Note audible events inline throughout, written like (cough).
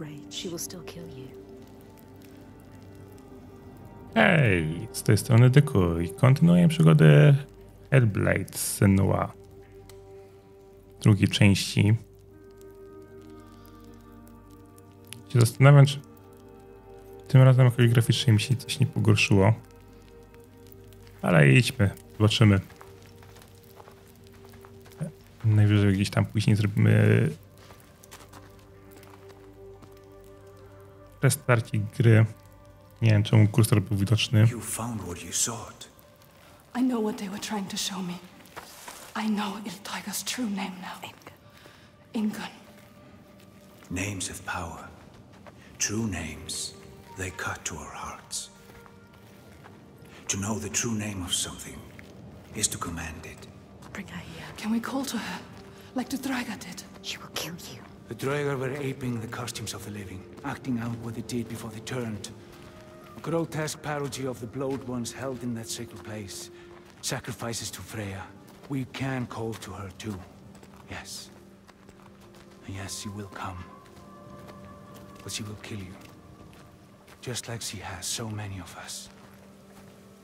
rage. She will still kill you. Hej, z tej strony Dykuj. Kontynuuję przygodę Hellblade Senua. Drugiej części. Się zastanawiam, czy tym razem jakoś graficznie mi się coś nie pogorszyło. Ale idźmy, zobaczymy. Najwyżej gdzieś tam później zrobimy restarcik gry. Nie wiem, czemu kursor był widoczny. You found what you sought. I know what they were trying to show me. I know Illtauga's true name now. Inga. Ingun. Names of power. True names. They cut to our hearts. To know the true name of something is to command it. Bring her here. Can we call to her? Like the Draugar did? She will kill you. The Draugar were aping the costumes of the living, acting out what they did before they turned. A grotesque parody of the blowed ones held in that sacred place. Sacrifices to Freya. We can call to her too. Yes. And yes, she will come. But she will kill you. Just like she has so many of us.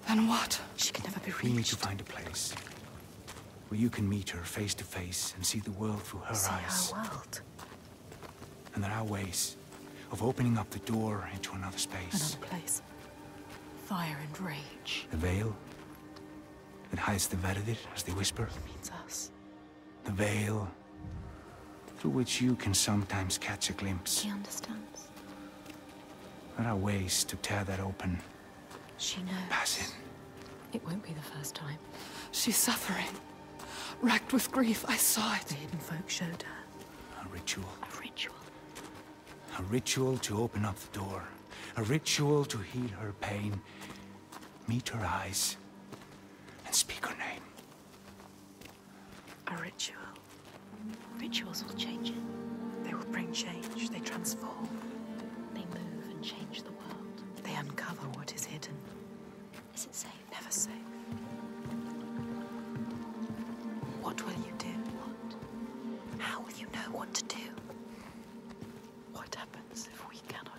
Then what? She can never be reached. We need to find a place where you can meet her face to face and see the world through her See eyes. our world. And there are ways of opening up the door into another space. Another place. Fire and rage. The veil that hides the Verdir, as they whisper. Means us. The veil through which you can sometimes catch a glimpse. She understands. There are ways to tear that open, She knows. pass in. It won't be the first time. She's suffering. Racked with grief, I saw it. The hidden folk showed her. A ritual. A ritual. To open up the door. A ritual to heal her pain. Meet her eyes and speak her name. A ritual. Rituals will change it. They will bring change. They transform. They move and change the world. They uncover what is hidden. Is it safe? Never safe. What will you do? What? How will you know what to do? What happens if we cannot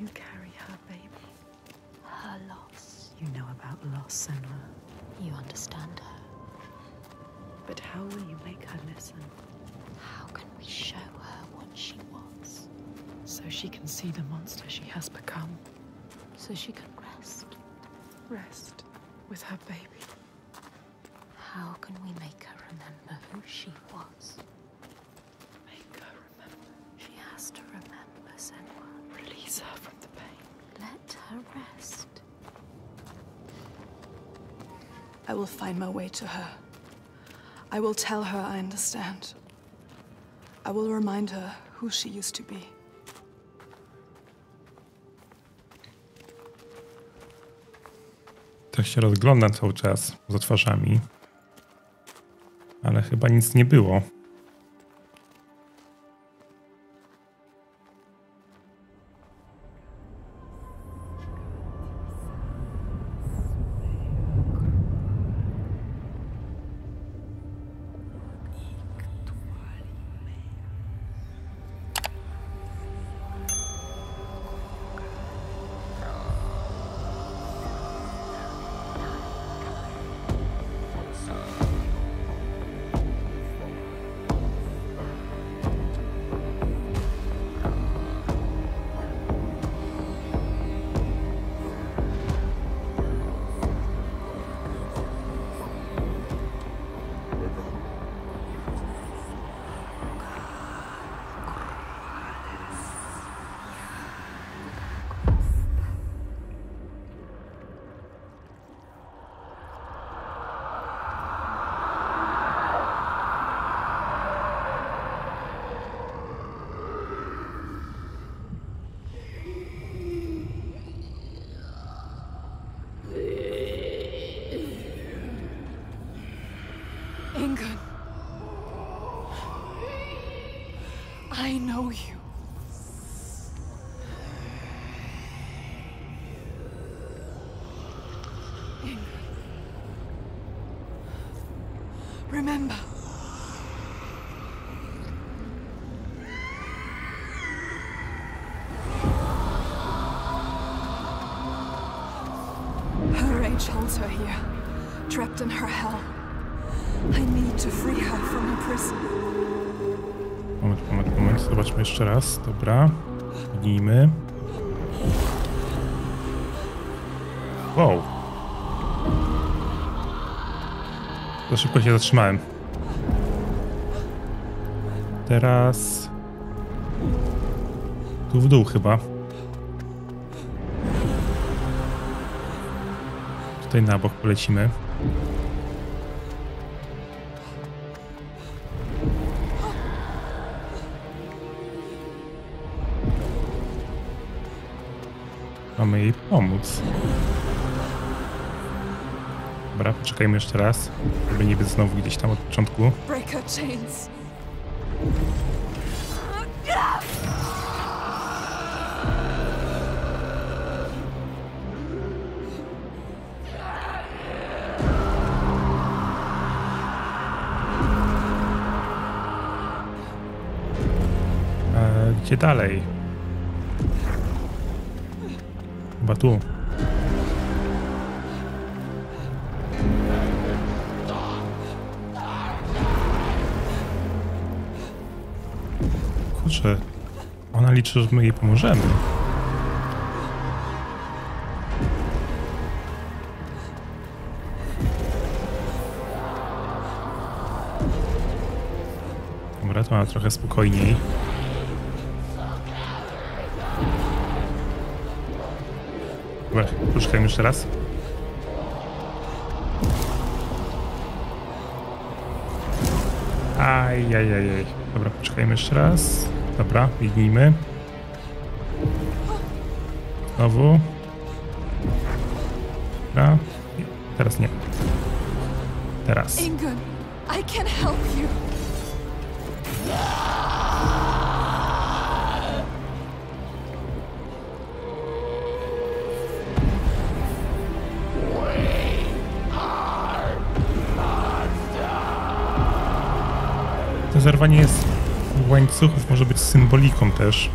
You carry her baby. her loss. You know about loss, Senua. You understand her. But how will you make her listen? How can we show her what she was So she can see the monster she has become. so she can rest? Rest with her baby. How can we make her remember who she was? Make her remember. She has to remember Senua. Release her from the pain. Let her rest. I will find my way to her. I will tell her I understand. I will remind her who she used to be. Tak się rozglądam cały czas za twarzami. Ale chyba nic nie było. Remember. Her rage holds her here, trapped in her hell. I need to free her from her prison. Moment, moment, moment. Zobaczmy jeszcze raz. Dobra. Gnijmy. Szybko się zatrzymałem. Teraz... Tu w dół chyba. Tutaj na bok polecimy. Mamy jej pomóc. Dobra, poczekajmy jeszcze raz, żeby nie być znowu gdzieś tam od początku. E, gdzie dalej? Chyba tu. Kurczę, ona liczy, że my jej pomożemy. Dobra, to ma trochę spokojniej. Dobra, poczekajmy jeszcze raz. Ajajajaj. Dobra, poczekajmy jeszcze raz. Dobra, biegnijmy. Znowu. Dobra. Łańcuchów może być symboliką też.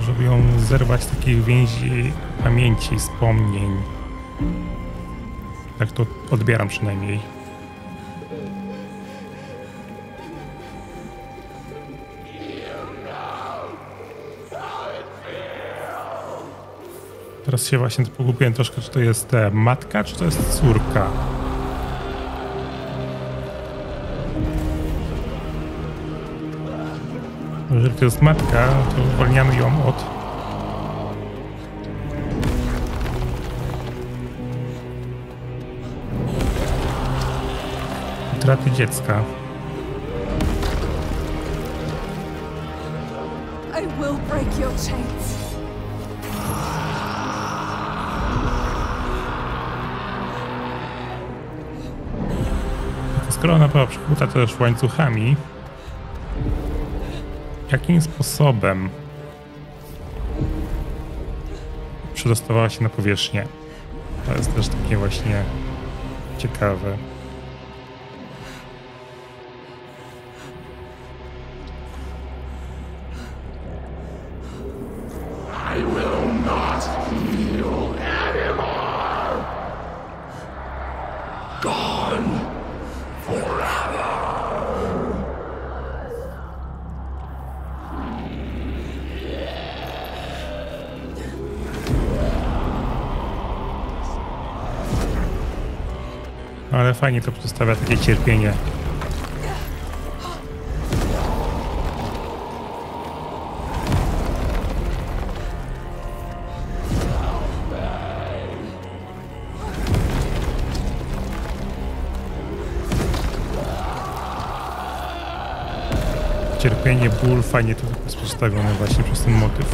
Żeby ją zerwać z takich więzi pamięci, wspomnień. Tak to odbieram przynajmniej. Teraz się właśnie pogubiłem troszkę, czy to jest e, matka, czy to jest córka. Jeżeli to jest matka, to uwalniamy ją od utraty dziecka. I will break your chains. Skoro ona była przykuta też łańcuchami, jakim sposobem przedostawała się na powierzchnię? To jest też takie właśnie ciekawe. Fajnie to przedstawia takie cierpienie. Cierpienie, ból, fajnie to jest przedstawione właśnie przez ten motyw.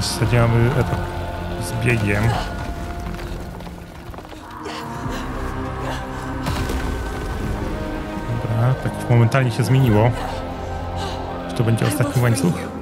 W etap z biegiem. Dobra, tak momentalnie się zmieniło. Czy to będzie ostatni łańcuch?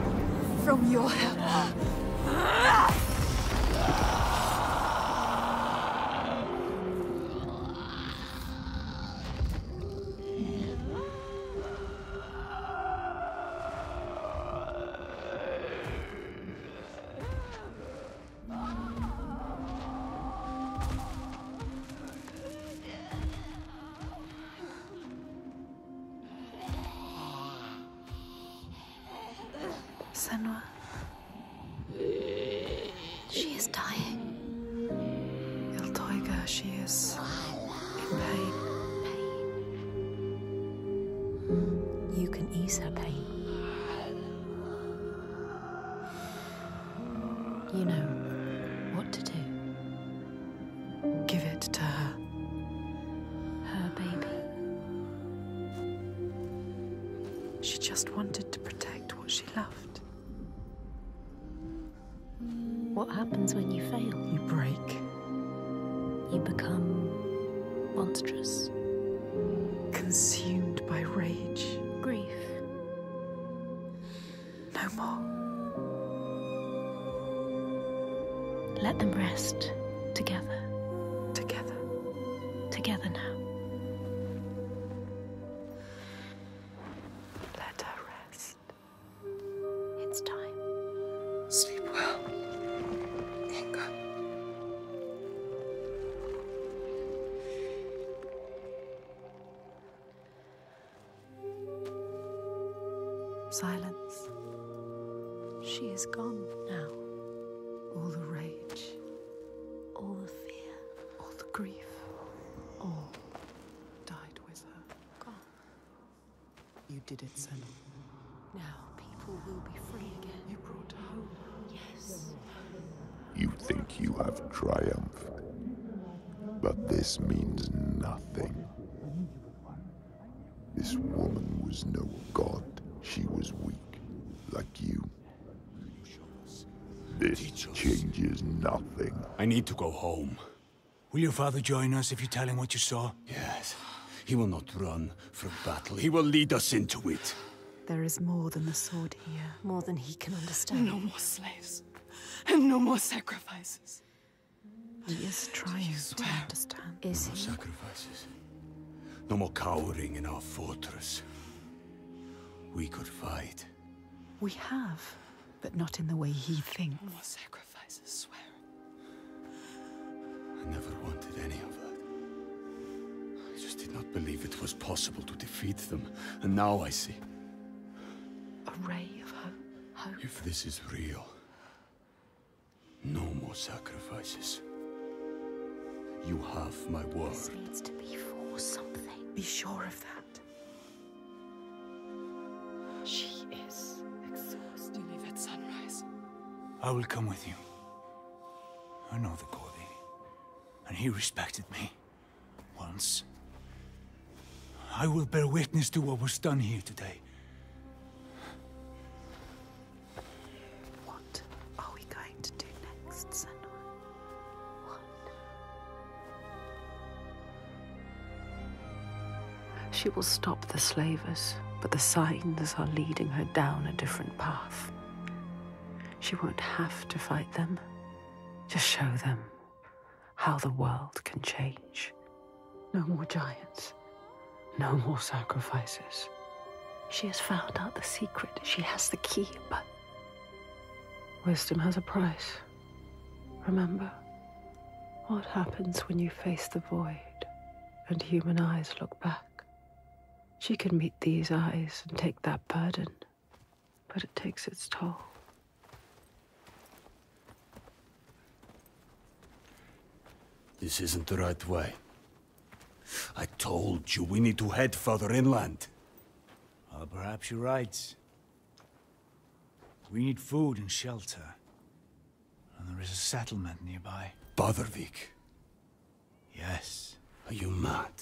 You know what to do. Give it to her. Her baby. She just wanted to protect what she loved. What happens when you fail? You break. Is gone Now. All the rage, All the fear. all the grief, all died with her. Gone. You did it, Senua. Now people will be free again. You brought her home. Yes. You think you have triumphed. But this means nothing. This woman was no god. She was weak, like you. This Teach us. changes nothing. I need to go home. Will your father join us if you tell him what you saw? Yes. He will not run from battle. He will lead us into it. There is more than the sword here. More than he can understand. No more slaves. And no more sacrifices. He is trying to understand. Is No he? sacrifices. No more cowering in our fortress. We could fight. We have, but not in the way he thinks. No more sacrifices, swear. I never wanted any of that. I just did not believe it was possible to defeat them. And now I see. A ray of hope. Hope. If this is real, no more sacrifices. You have my word. This needs to be for something. Be sure of that. She is. Exhaust, you leave at sunrise. I will come with you. I know the Gode, and he respected me. Once. I will bear witness to what was done here today. What are we going to do next, Senua? What? She will stop the slavers, but the signs are leading her down a different path. She won't have to fight them. Just show them how the world can change. No more giants. No more sacrifices. She has found out the secret. She has the key, but wisdom has a price. Remember what happens when you face the void and human eyes look back. She can meet these eyes and take that burden, but it takes its toll. This isn't the right way. I told you we need to head further inland. Well, perhaps you're right. We need food and shelter. And there is a settlement nearby. Badarvik, Yes. are you mad?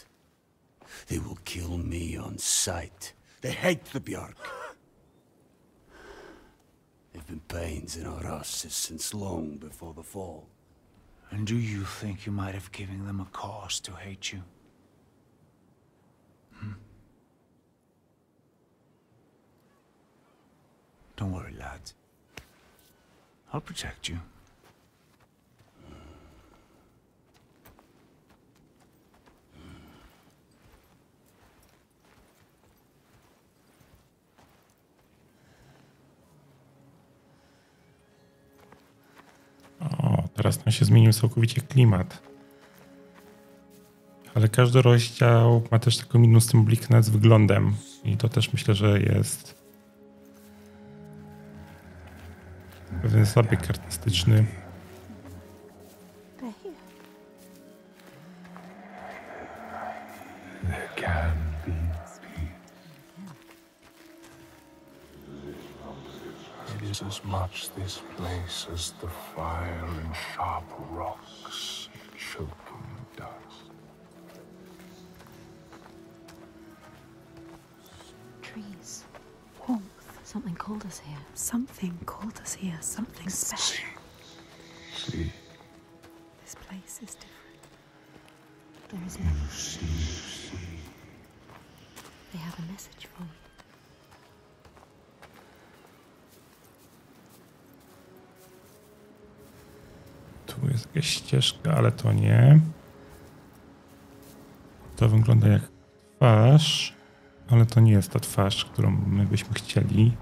They will kill me on sight. They hate the Bjark. They've been pains in our asses since long before the fall. And do you think you might have given them a cause to hate you? Hmm? Don't worry, lad. I'll protect you. Teraz tam się zmienił całkowicie klimat. Ale każdy rozdział ma też taką inną symbolikę z wyglądem. I to też myślę, że jest pewien zabieg artystyczny. They're here. There can be is as much this place as the fire and sharp rocks, choking dust. Trees. Warmth. Something called us here. Something called us here, something special. Ścieżka, ale to nie. To wygląda jak twarz, ale to nie jest ta twarz, którą my byśmy chcieli.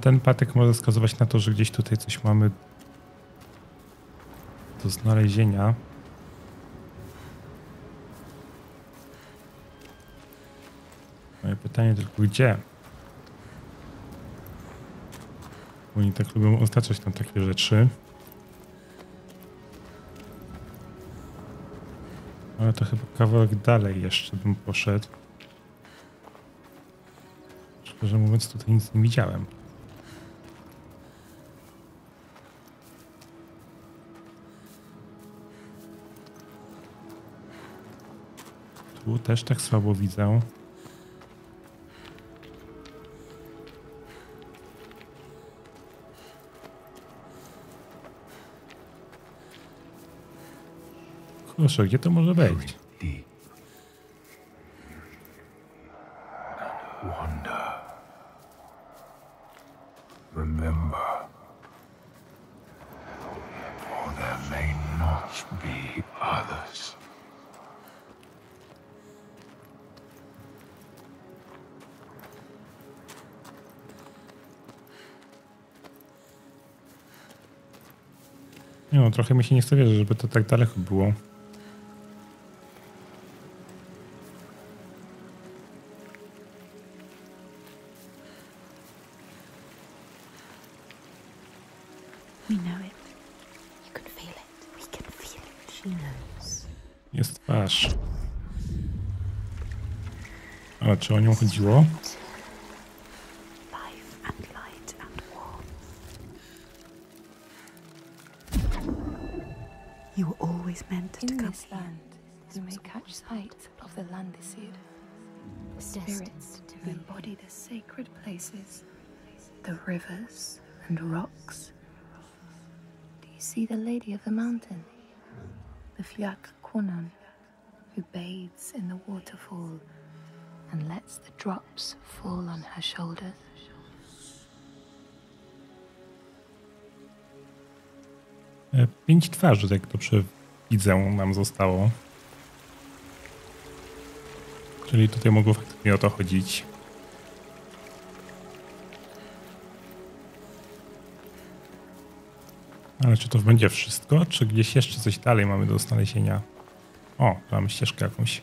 Ten patek może wskazywać na to, że gdzieś tutaj coś mamy do znalezienia. Moje pytanie tylko gdzie? Oni tak lubią oznaczać tam takie rzeczy. Ale to chyba kawałek dalej jeszcze bym poszedł. Szczerze mówiąc, tutaj nic nie widziałem. Też tak słabo widzę. Kurczę, gdzie to może być? trochę mi się nie chce żeby to tak daleko było. Jest twarz. Ale czy o nią chodziło? Were always meant to In come this here. land, you may catch sight of the Landisir, the spirits Destined to who embody the sacred places, the rivers and rocks. Do you see the Lady of the Mountain, the Fiak Kunan, who bathes in the waterfall and lets the drops fall on her shoulders? E, Pięć twarzy, tak dobrze widzę, nam zostało. Czyli tutaj mogło faktycznie o to chodzić. Ale czy to będzie wszystko, czy gdzieś jeszcze coś dalej mamy do znalezienia? O, mamy ścieżkę jakąś.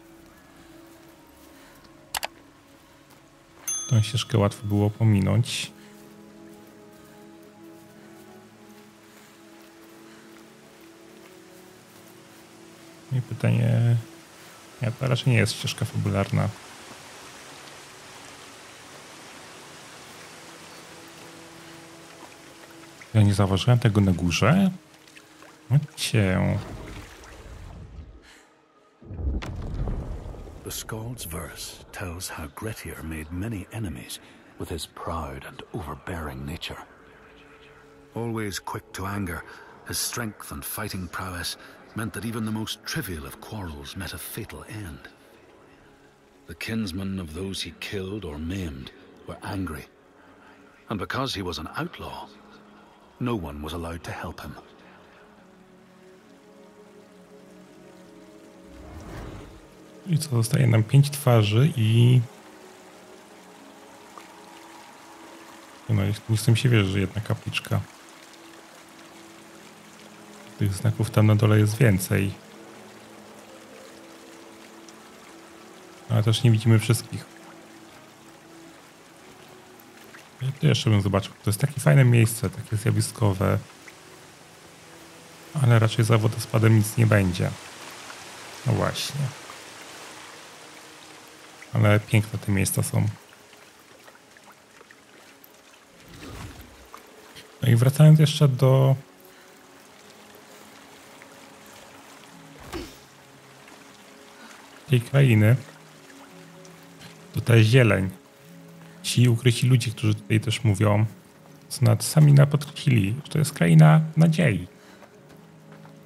Tą ścieżkę łatwo było pominąć. Pytanie... Nie, to raczej nie jest ścieżka fabularna. Ja nie zauważyłem tego na górze. Cię. The Skald's verse tells how Grettir made many enemies with his proud and overbearing nature. Always quick to anger, his strength and fighting prowess meant that even the most trivial of quarrels met a fatal end. The kinsmen of those he killed or maimed were angry. And because he was an outlaw, no one was allowed to help him. I co, zostaje nam pięć twarzy i... No, nie się wierzyć, że jedna kapliczka. Tych znaków tam na dole jest więcej. Ale też nie widzimy wszystkich. Ja tu jeszcze bym zobaczył. To jest takie fajne miejsce, takie zjawiskowe. Ale raczej za wodospadem nic nie będzie. No właśnie. Ale piękne te miejsca są. No i wracając jeszcze do tej krainy, to ta zieleń. Ci ukryci ludzie, którzy tutaj też mówią, co nad sami napodkreślili, że to jest kraina nadziei.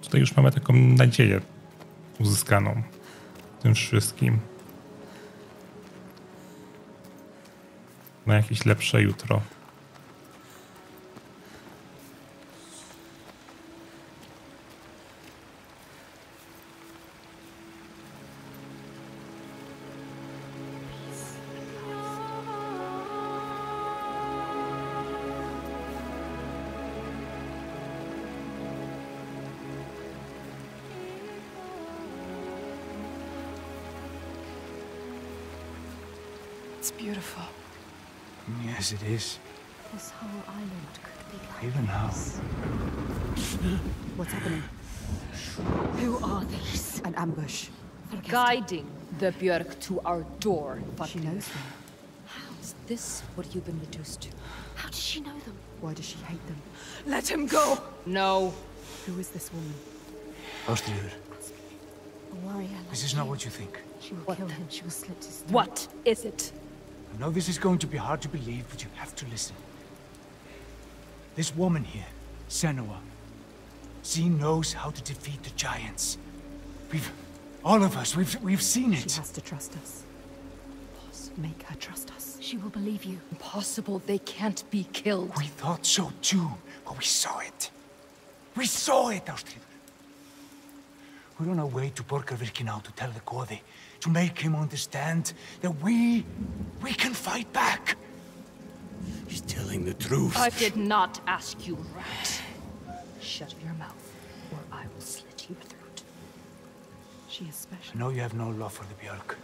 Tutaj już mamy taką nadzieję uzyskaną tym wszystkim. Na jakieś lepsze jutro. It's beautiful. Yes, it is. This whole island could be like Even now. (gasps) What's happening? Who are these? An ambush. Guiding the Björk to our door. But She knows them. Is this what you've been reduced to? How does she know them? Why does she hate them? Let him go! No. Who is this woman? Ástríður, A warrior like this is not what you think. She will kill him. She will slit his throat. What is it? I know this is going to be hard to believe, but you have to listen. This woman here, Senua, she knows how to defeat the giants. We've, all of us, we've, we've seen it. She has to trust us. Make her trust us. She will believe you. Impossible. They can't be killed. We thought so too, but we saw it. We saw it, Ástríður. We're on our way to Borgarvirki now to tell the Gode, to make him understand that we, we can fight back. He's telling the truth. I did not ask you, rat. Shut your mouth, or I will slit your throat. She is special. I know you have no love for the Björk,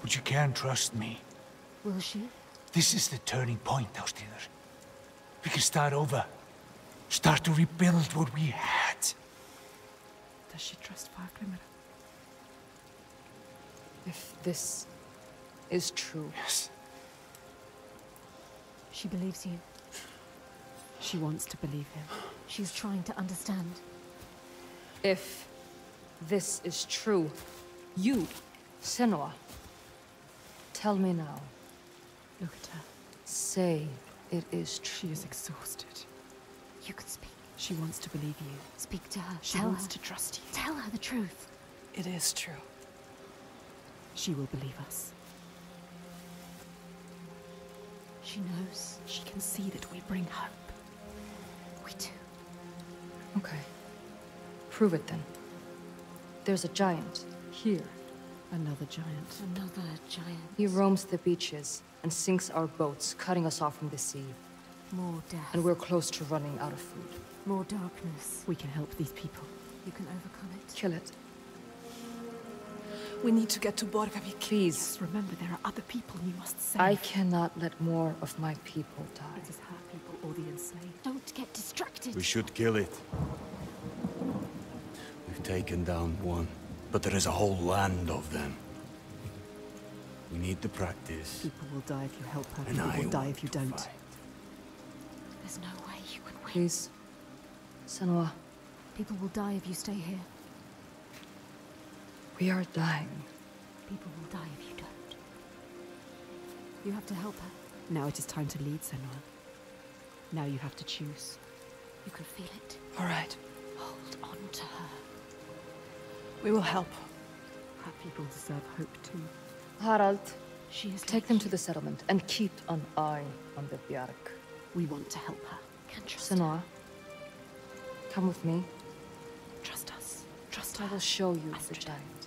but you can trust me. Will she? This is the turning point, Ástríður. We can start over. Start to rebuild what we had. Does she trust Fargrimr? If this is true, Yes. She believes you. She wants to believe him. She's trying to understand. if this is true, you, Senua, tell me now. Look at her. Say it is true. She is exhausted. You can speak. She wants to believe you. Speak to her. She Tell wants her. to trust you. Tell her the truth. It is true. She will believe us. She knows. She can see that we bring hope. We do. Okay. Prove it then. There's a giant here. Another giant. Another giant. He roams the beaches and sinks our boats, cutting us off from the sea. More death. And we're close to running out of food. More darkness. We can help these people. You can overcome it. Kill it. We need to get to Borgarvirki. Please, remember there are other people you must save. I cannot let more of my people die. It is her people or the enslaved. Don't get distracted. We should kill it. We've taken down one, but there is a whole land of them. We need the practice. People will die if you help her. And People I will die if you don't. fight. There's no way you can win. Please. Senua, People will die if you stay here. We are dying. People will die if you don't. You have to help her. Now it is time to lead, Senua. Now you have to choose. You can feel it. All right. Hold on to her. We will help. Her people deserve hope too. Harald, She is take them to the settlement and keep an eye on the Bjark. We want to help her. Can trust her. Senua, come with me. Trust us. Trust I her. will show you the Astrid. giant.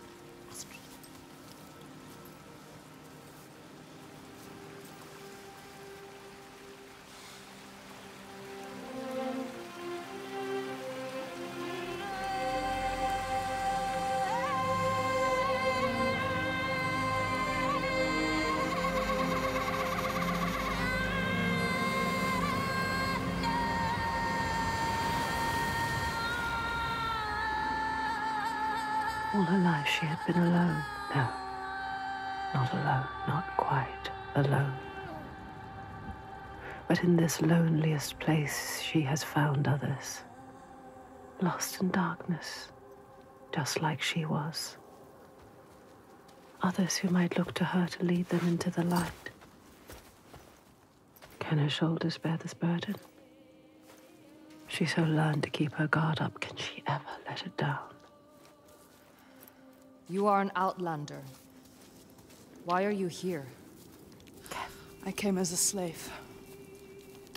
In this loneliest place, she has found others, lost in darkness, just like she was. Others who might look to her to lead them into the light. Can her shoulders bear this burden? She so learned to keep her guard up. Can she ever let it down? You are an outlander. Why are you here? I came as a slave.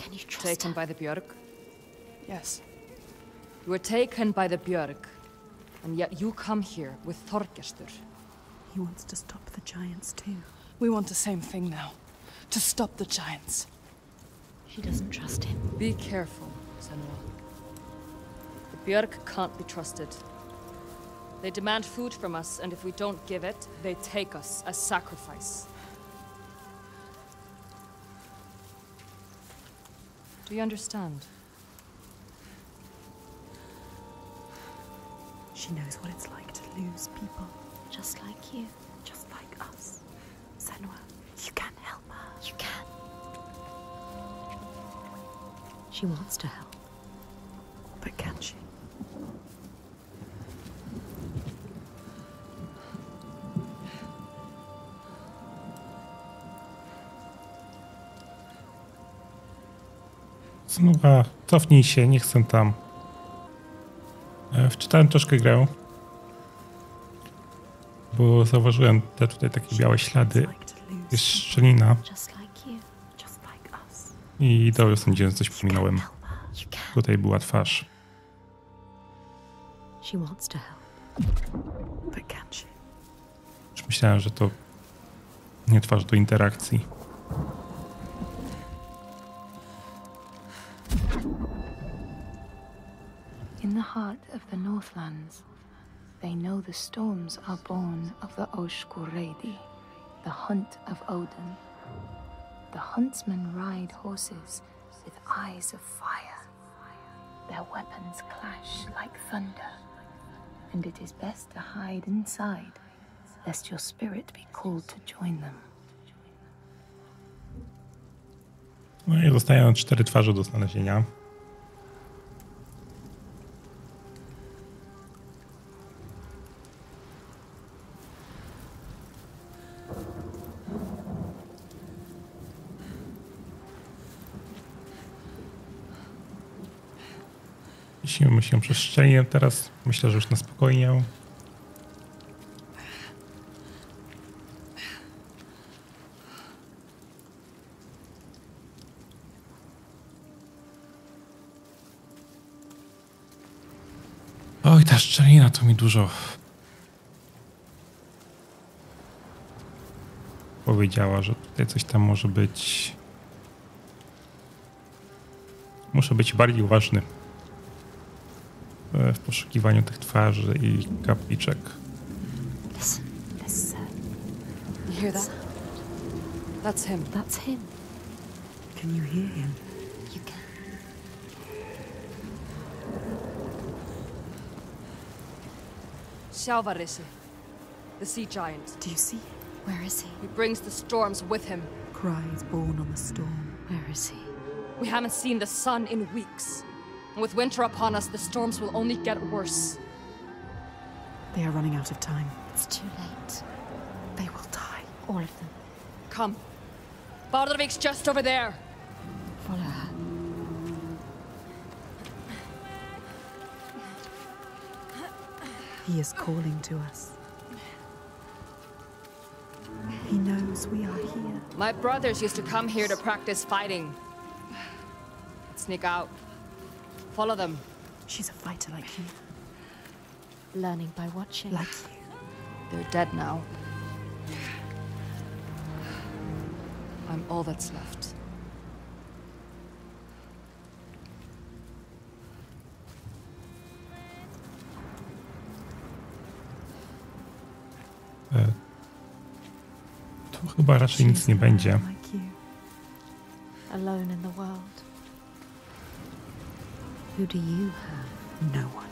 Can you trust Taken her? by the Björk? Yes. You were taken by the Björk, and yet you come here with Þorgestur. He wants to stop the giants too. We want the same thing now. To stop the giants. She doesn't trust him. Be careful, Senua. The Björk can't be trusted. They demand food from us, and if we don't give it, they take us as sacrifice. Do you understand? She knows what it's like to lose people. Just like you. Just like us. Senua, you can help her. You can. She wants to help. Znowa, cofnij się, nie chcę tam. E, Wczytałem troszkę grę. Bo zauważyłem te tutaj takie białe ślady. Jest szczelina i dobrze sądziłem, że coś pominąłem. Tutaj była twarz. Myślałem, że to nie twarz do interakcji. Heart of the Northlands, they know the storms are born of the Oshkuredi, the hunt of Odin. The huntsmen ride horses with eyes of fire. Their weapons clash like thunder, and it is best to hide inside, lest your spirit be called to join them. No i zostają cztery twarze do znalezienia. Musimy się przez szczelnie teraz. Myślę, że już na spokojnie. Oj, ta szczelina to mi dużo powiedziała, że tutaj coś tam może być. Muszę być bardziej uważny w poszukiwaniu tych twarzy i kapliczek. Listen. There's hear that? That's him. That's him. Can you hear him? You can. Sjávarrisi, the sea giant. Do you see? Where is he? He brings the storms with him. Cries born on the storm. Where is he? We haven't seen the sun in weeks. And with winter upon us, the storms will only get worse. They are running out of time. It's too late. They will die. All of them. Come. Bardalvik's just over there. Follow her. He is calling to us. He knows we are here. My brothers used to come here to practice fighting. Sneak out. Follow them. She's a fighter like you. Learning by watching. Like you. They're dead now. I'm all that's left. E, tu chyba raczej nic nie będzie. Like. Alone in the world. Who do you have? No one.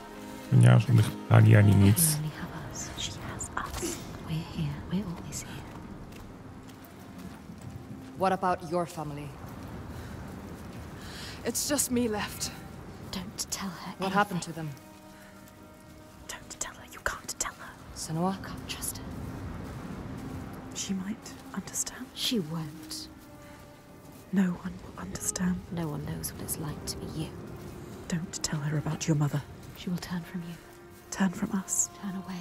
Nie ma żadnych plani ani nic. only have us. She has us. We're here. We're always here. What about your family? It's just me left. Don't tell her. What happened to them? Don't tell her. You can't tell her. Senua? Can't trust her. She might understand. She won't. No one will understand. No one knows what it's like to be you. Don't tell her about your mother. She will turn from you. Turn from us. Turn away.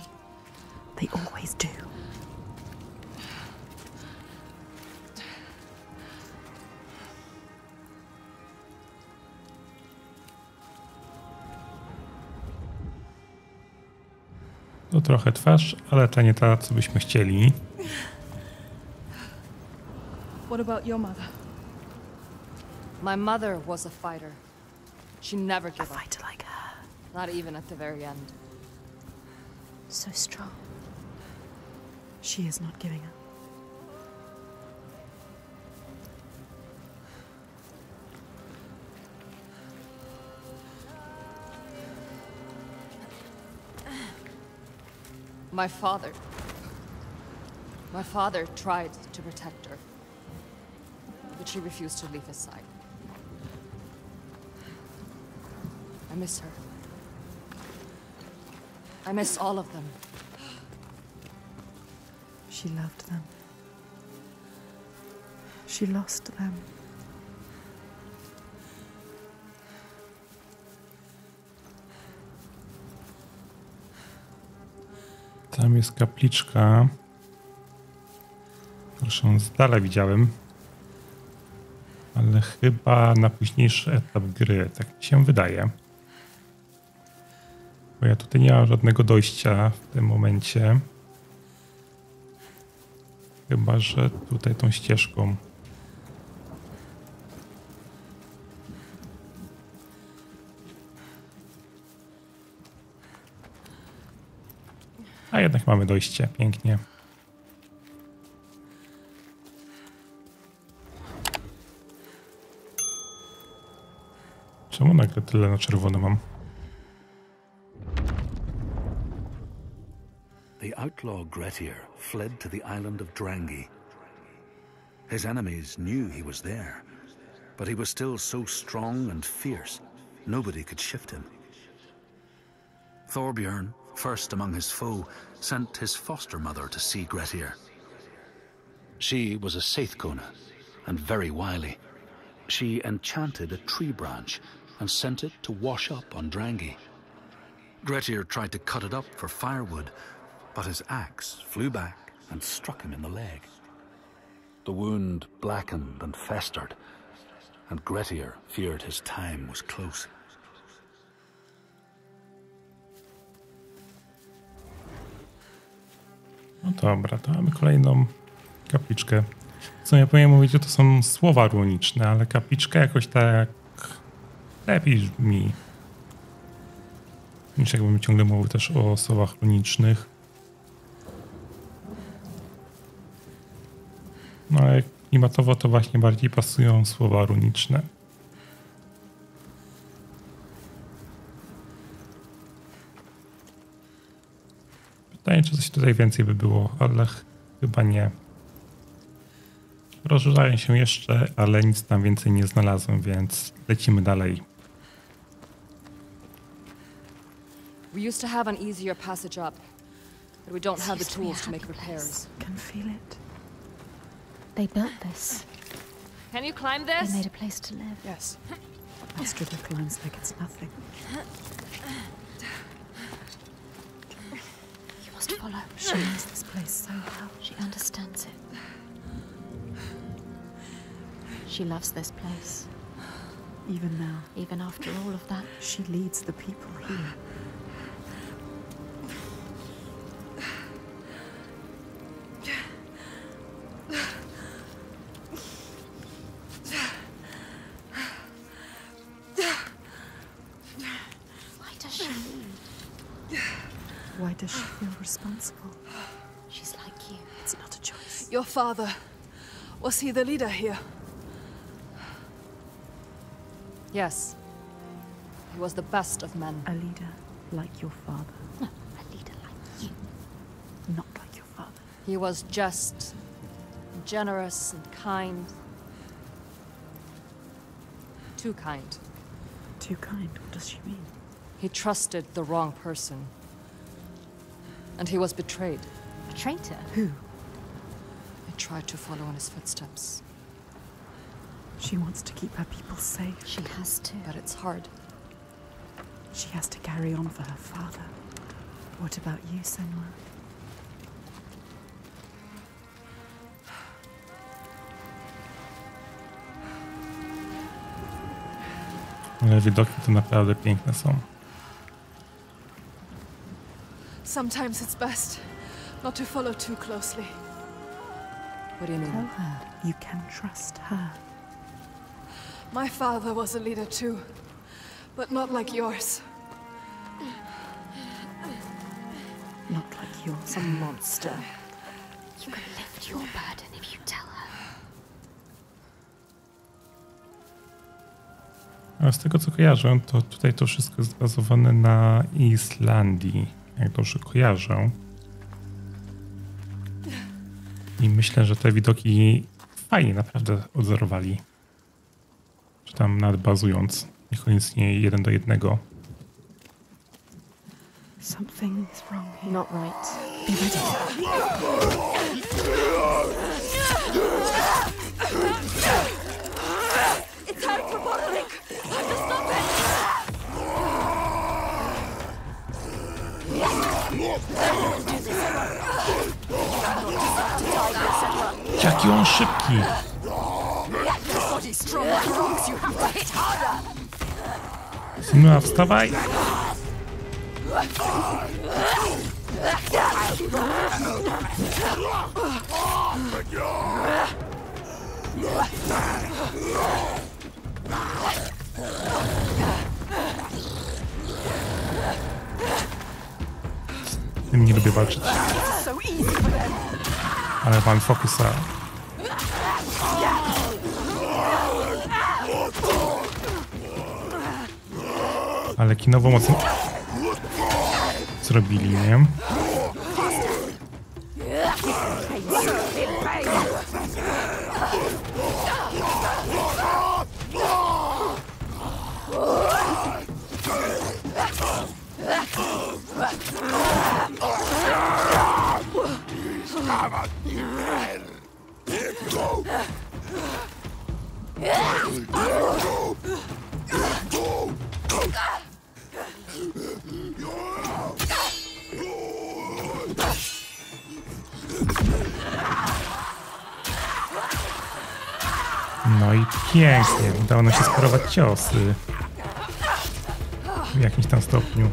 They always do. To trochę twarz, ale ta nie ta, co byśmy chcieli. What about your mother? My mother was a fighter. She never A gave up. fighter like her. Not even at the very end. So strong. She is not giving up. My father. My father tried to protect her. But she refused to leave his side. I miss her. I miss all of them. She loved them. She lost them. Tam jest kapliczka. Proszę, z dala widziałem. Ale chyba na późniejszy etap gry, tak mi się wydaje. Bo ja tutaj nie mam żadnego dojścia w tym momencie. Chyba, że tutaj tą ścieżką. A jednak mamy dojście. Pięknie. Czemu nagle tyle na czerwono mam? Outlaw Grettir fled to the island of Drangey. His enemies knew he was there, but he was still so strong and fierce, nobody could shift him. Thorbjorn, first among his foe, sent his foster mother to see Grettir. She was a Seithkona and very wily. She enchanted a tree branch and sent it to wash up on Drangey. Grettir tried to cut it up for firewood, but his axe flew back and struck him in the leg. The wound blackened and festered, and Gretier feared his time was close. No dobra, to mamy kolejną kapliczkę. Co ja powinien mówić, że to są słowa runiczne, ale kapliczka jakoś tak lepiej brzmi. Niż jakbym ciągle mówił też o słowach runicznych. No ale klimatowo to właśnie bardziej pasują słowa runiczne. Pytanie, czy coś tutaj więcej by było, ale ch- chyba nie. Rozszerzają się jeszcze, ale nic tam więcej nie znalazłem, więc lecimy dalej. We used to have an easier passage up, but we don't have the tools to make repairs. Can feel it. They built this. Can you climb this? They made a place to live. Yes. Astrida climbs like it's nothing. You must follow. She knows this place so well. She understands it. She loves this place. Even now, Even after all of that, she leads the people here. Father. Was he the leader here? Yes. He was the best of men. A leader like your father, No, (laughs) a leader like you. not like your father. He was just, generous and kind. Too kind. Too kind. What does she mean? He trusted the wrong person. And he was betrayed. A traitor? Who? I tried to follow in his footsteps, She wants to keep her people safe. She has to. but it's hard. She has to carry on for her father. What about you, Senua? Ale widoki to naprawdę piękne są. Sometimes it's best not to follow too closely. What do you Tell her you can trust her. My father was a leader too, but not like yours. Not like yours. A monster. You can lift your burden if you tell her. Ale z tego co kojarzę, to tutaj to wszystko jest bazowane na Islandii, jak dobrze kojarzę. I myślę, że te widoki fajnie naprawdę odzorowali. Czy tam nawet bazując, niekoniecznie jeden do jednego. Something is wrong here. Not right. Be ready. Jaki on szybki! No, wstawaj! Nie lubię walczyć. Ale mam fokusa. Ale kinowo mocno zrobili, nie? szczęście udało nam się sparować ciosy w jakimś tam stopniu.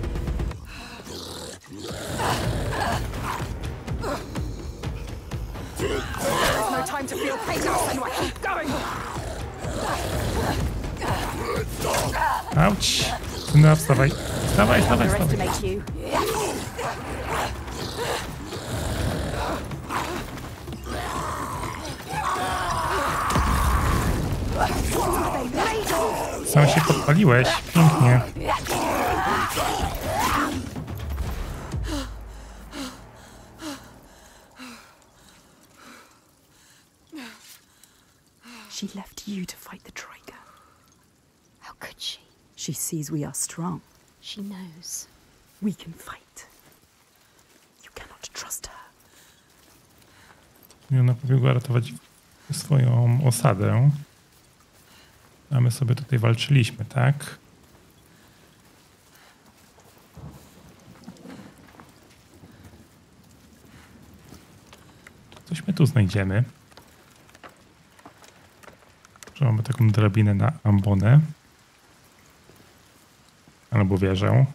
Auć! No, wstawaj. Wstawaj, wstawaj, wstawaj. Underestimate you. Sam się podpaliłeś. Pięknie. She left you to fight the Troika. How could she? She sees we are strong. She knows. We can fight. You cannot trust her. I ona pobiegła ratować swoją osadę. A my sobie tutaj walczyliśmy, tak? Coś my tu znajdziemy. Że mamy taką drabinę na ambonę. Albo wieżę.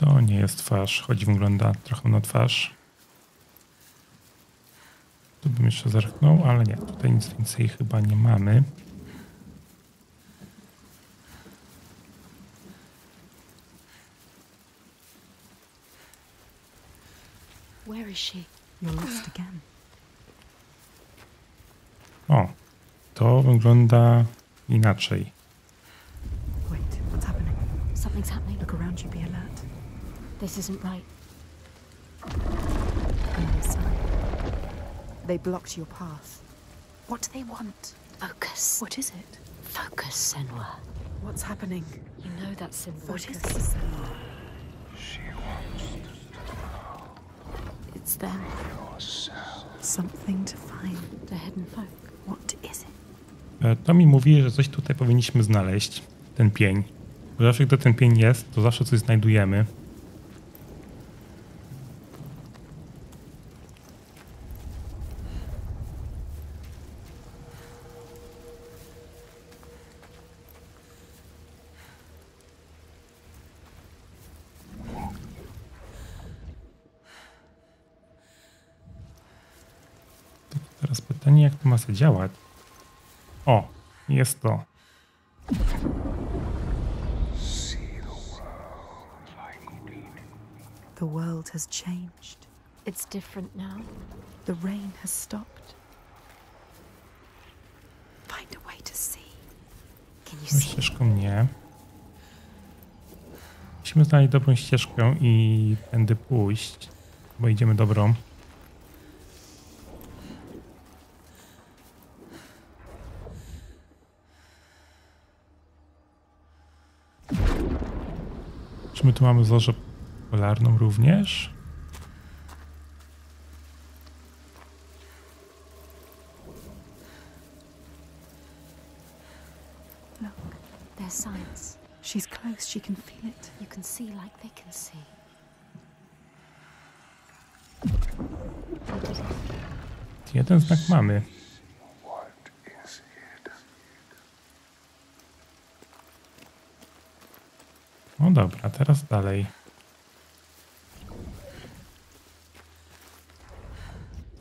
To nie jest twarz, choć wygląda trochę na twarz. Tu bym jeszcze zerknął, ale nie, tutaj nic więcej chyba nie mamy. Where is she? You're lost again. O, to wygląda inaczej. Wait, what's happening? Something's happening. Look around you, be alert. This isn't right. They blocked your path. What do they want? Focus. What is it? Focus, Senwa. What's happening? You know that's in What is this? It's them. Something to find. The hidden folk. What is it? E, To mi mówi, że coś tutaj powinniśmy znaleźć. Ten pień. Bo zawsze gdy ten pień jest, to zawsze coś znajdujemy. Tylko Teraz ma zadziałać? O, jest to. The world has changed. It's different now. The rain has stopped. Find a way to see. Can you see? ścieżką nie. Musimy znaleźć dobrą ścieżkę i tędy pójść, bo idziemy dobrą. My tu mamy zorzę polarną również? Look, There's she's close. She can feel it. You can see like they can see. Jeden znak mamy. No dobra, teraz dalej.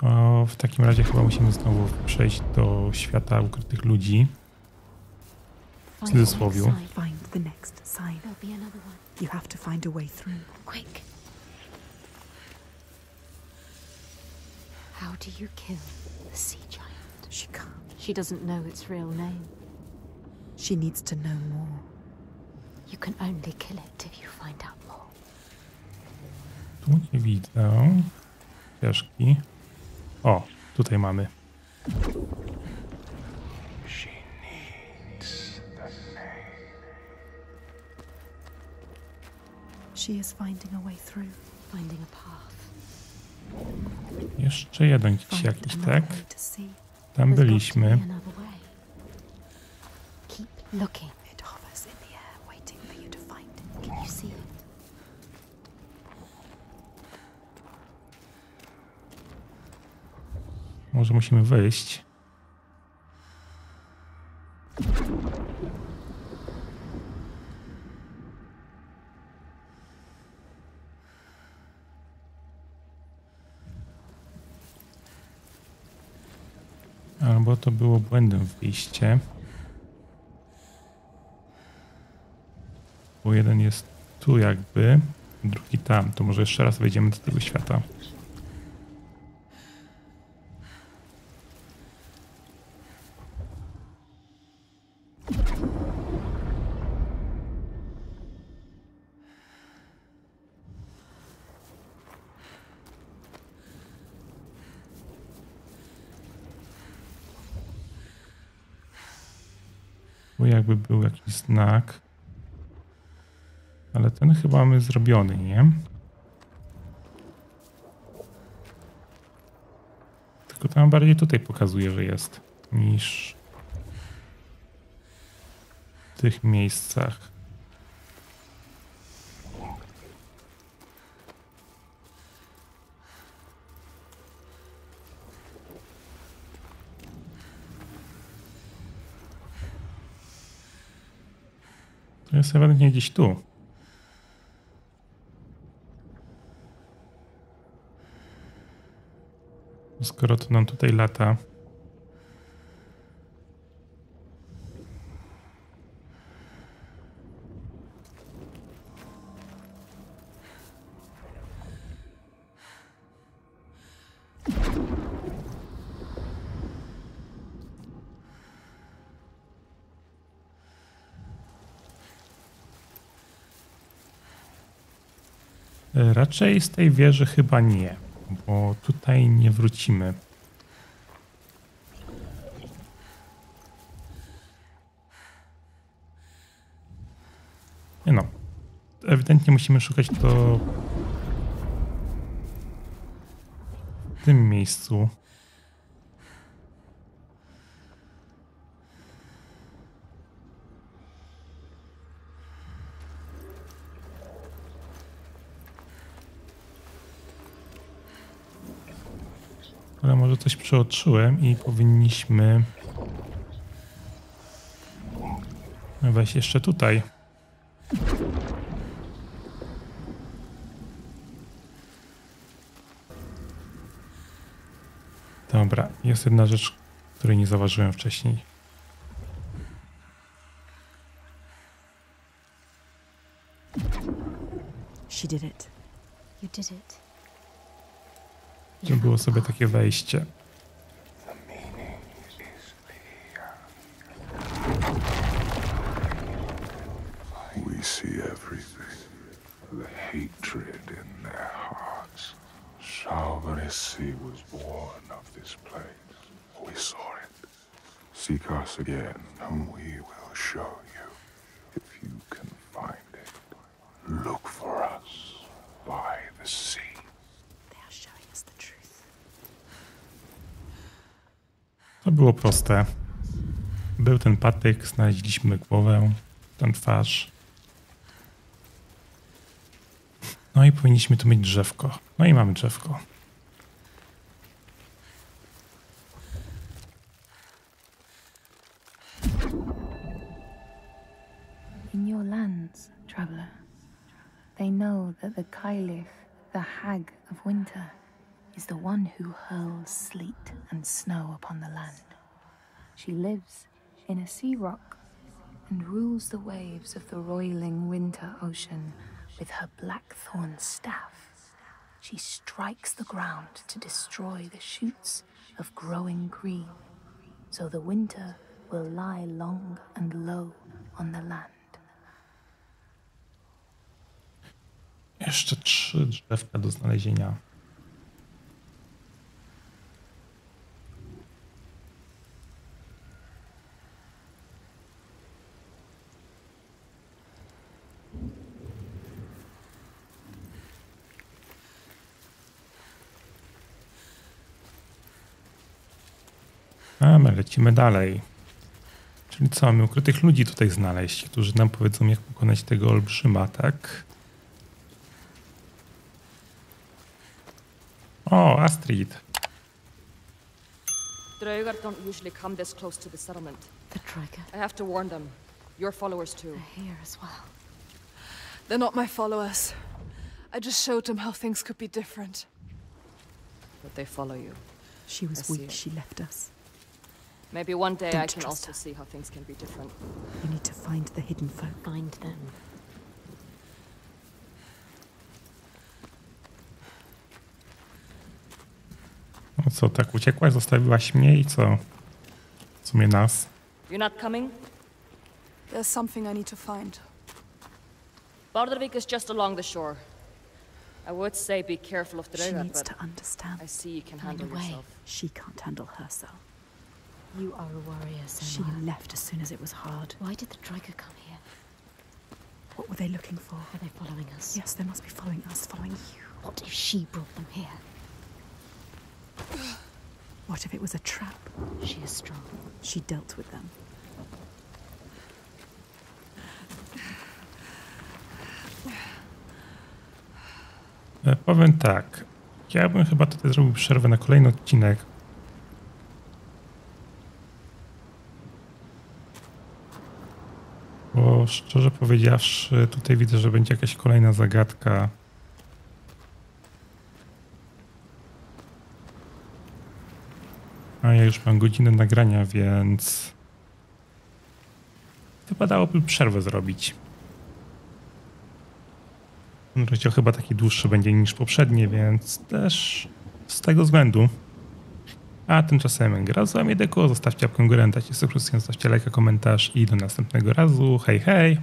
O, w takim razie chyba musimy znowu przejść do świata ukrytych ludzi. W cudzysłowiu. How do you kill the sea giant? She can't. She doesn't know its real name. She needs to know more. You can only kill it if you find out more. Tu nie widzę ścieżki. O, tutaj mamy. She is finding a way through. Finding a path. Jeszcze jeden gdzieś jakiś, another tak? way to see. Tam byliśmy. another way. Keep looking. Może musimy wyjść. Albo to było błędem w liście. Bo jeden jest tu jakby, drugi tam. To może jeszcze raz wejdziemy do tego świata. Znak. Ale ten chyba mamy zrobiony, nie? Tylko tam bardziej tutaj pokazuje, że jest, niż w tych miejscach. Jest ewidentnie gdzieś tu. Skoro to nam tutaj lata. Raczej z tej wieży chyba nie, bo tutaj nie wrócimy. Nie no. Ewidentnie musimy szukać to w tym miejscu. Ale może coś przeoczyłem i powinniśmy wejść jeszcze tutaj. Dobra, jest jedna rzecz, której nie zauważyłem wcześniej. She did it. You did it. Tu było sobie takie wejście. We see everything. The hatred in their hearts. Was born of this place. We saw it. Seek us again, and we will show you. If you can find it, look To było proste. Był ten patyk, znaleźliśmy głowę, tę twarz. No i powinniśmy tu mieć drzewko. No i mamy drzewko. In your lands, traveler, they know that the Kailich, the hag of winter, is the one who hurls sleet and snow upon the land. She lives in a sea rock and rules the waves of the roiling winter ocean with her blackthorn staff. She strikes the ground to destroy the shoots of growing green, so the winter will lie long and low on the land. Jeszcze trzy drzewka do znalezienia. A my lecimy dalej. Czyli co, mamy ukrytych ludzi tutaj znaleźć, którzy nam powiedzą, jak pokonać tego olbrzyma, tak? O, Astrid. Draugar don't usually come this close to the settlement. The Draugr. I have to warn them. Your followers too. They're here as well. They're not my followers. I just showed them how things could be different. But they follow you. She was I weak. She left us. Maybe one day Don't I can trust also see how things can be different. You need to find the hidden folk. Find them. No co, tak uciekłaś, zostawiłaś mnie i co? W sumie nas. You're not coming? There's something I need to find. Bardavik is just along the shore. I would say be careful of She needs but to understand. I see you can Find handle a way. yourself. She can't handle herself. You are a warrior, She left as soon as it was hard. Why did the Draugar come here? What were they looking for? Are they following us? Yes, they must be following us, following you. What if she brought them here? What if it was a trap? She is strong. She dealt with them. Powiem tak. Ja bym chyba tutaj zrobił przerwę na kolejny odcinek. Szczerze powiedziawszy, tutaj widzę, że będzie jakaś kolejna zagadka. A ja już mam godzinę nagrania, więc wypadałoby przerwę zrobić. Rozdział chyba taki dłuższy będzie niż poprzednie, więc też z tego względu. A tymczasem gra z wami Deko, zostawcie łapkę górę, dajcie subskrypcję, zostawcie lajka, komentarz i do następnego razu. Hej, hej!